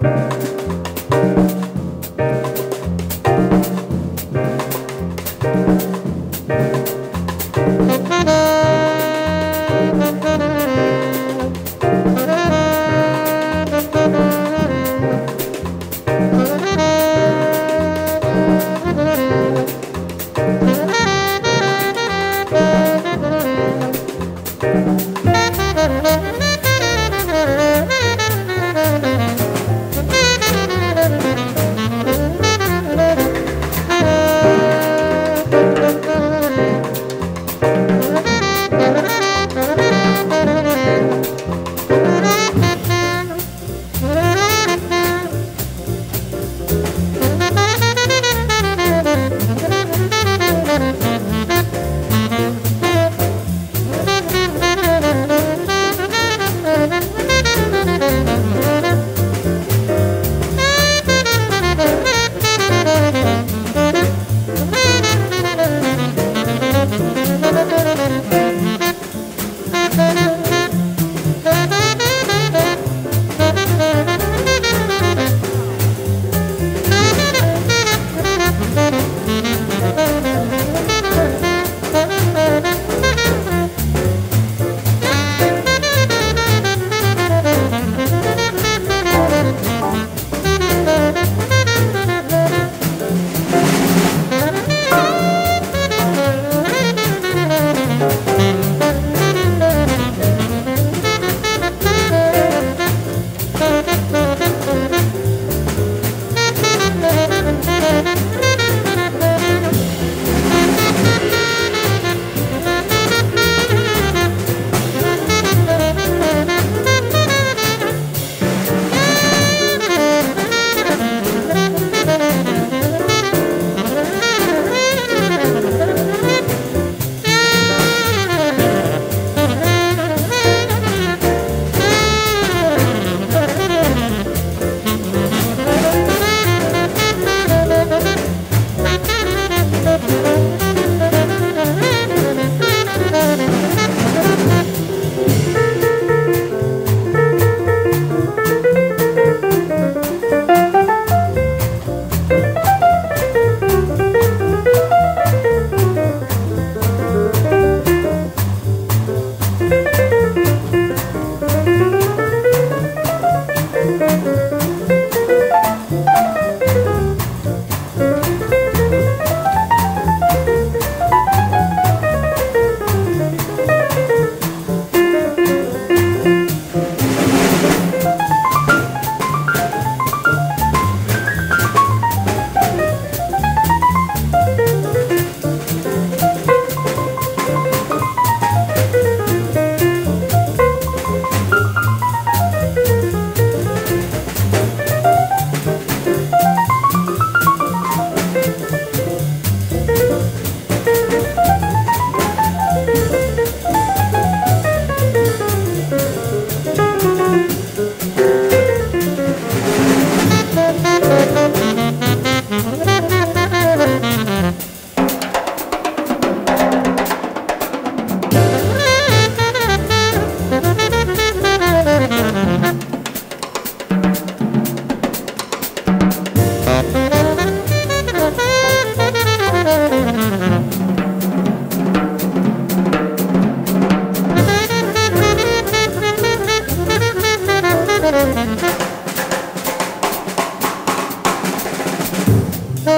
Thank you.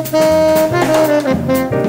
Thank